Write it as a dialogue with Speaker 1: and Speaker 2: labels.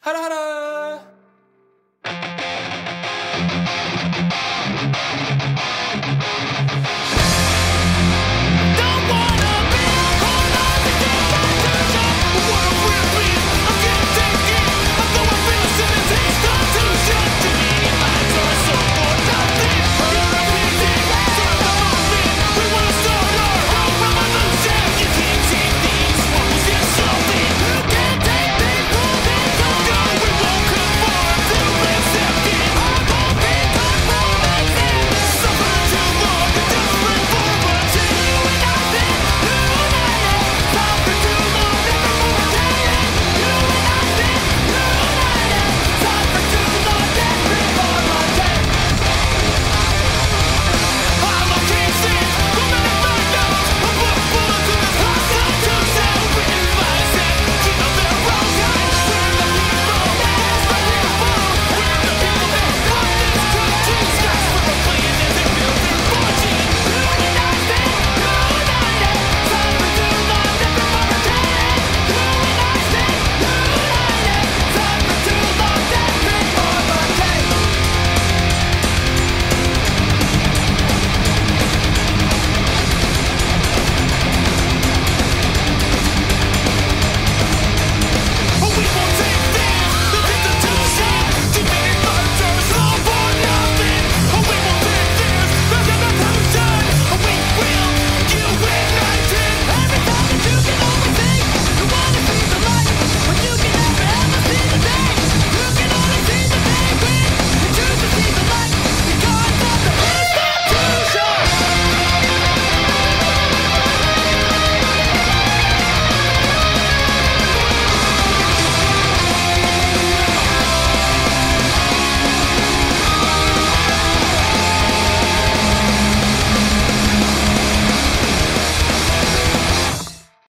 Speaker 1: 하라하라.